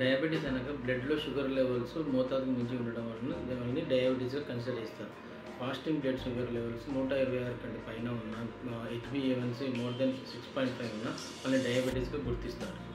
Diabetes అనగా బ్లడ్లో sugar levels మోతాదుకు మించి ఉండడం వలన దానిని డయాబెటీస్గా కన్సిడర్ చేస్తారు. ఫాస్టింగ్ బ్లడ్ షుగర్ లెవెల్స్ నూట ఇరవై ఆరు కంటే పైన ఉన్న H B A one C more than six point five ఉన్న వాళ్ళని డయాబెటీస్గా గుర్తిస్తారు.